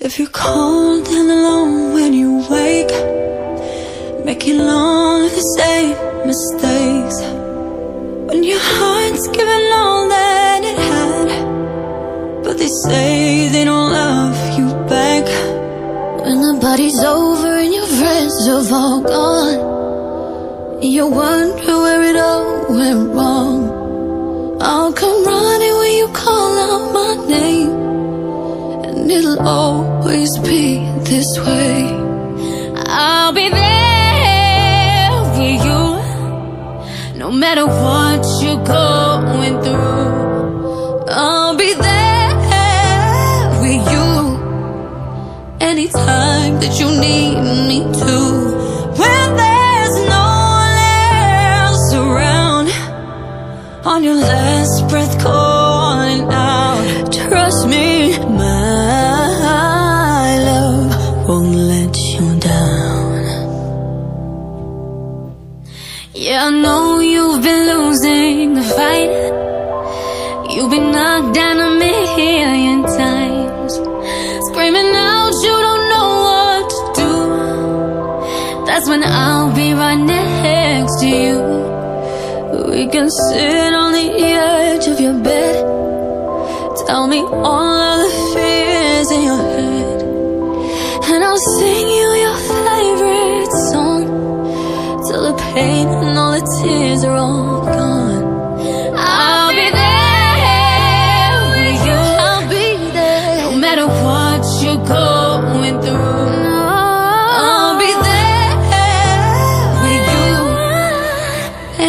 If you're cold and alone when you wake Making all the same mistakes. When your heart's given all that it had But they say they don't love you back. When the party's over and your friends have all gone You wonder where it all went wrong. I'll come running always be this way. I'll be there with you No matter what you're going through. I'll be there with you Anytime that you need me to. When there's no one else around On your last breath calling out. Trust me, Yeah, I know you've been losing the fight. You've been knocked down a million times. Screaming out you don't know what to do. That's when I'll be right next to you. We can sit on the edge of your bed. Tell me all of the fears in your head. And I'll sing pain and all the tears are all gone. I'll be there with you. I'll be there. No matter what you're going through. I'll be there with you.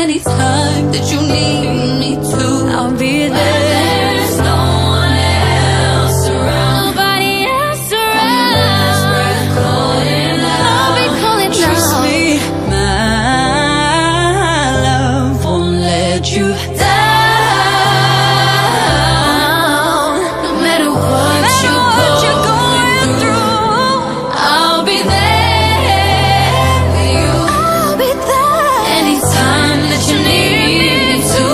Anytime that you need me to I'll be there you down. No matter what, no you what you're going through I'll be there you. I'll be there. Anytime that you need me to.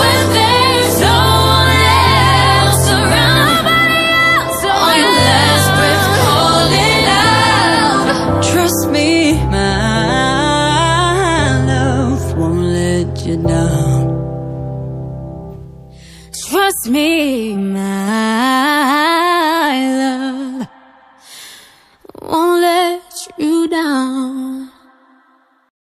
When there's no one else around. On your last breath calling out. Trust me, my love won't let you down Trust me, my love won't let you down.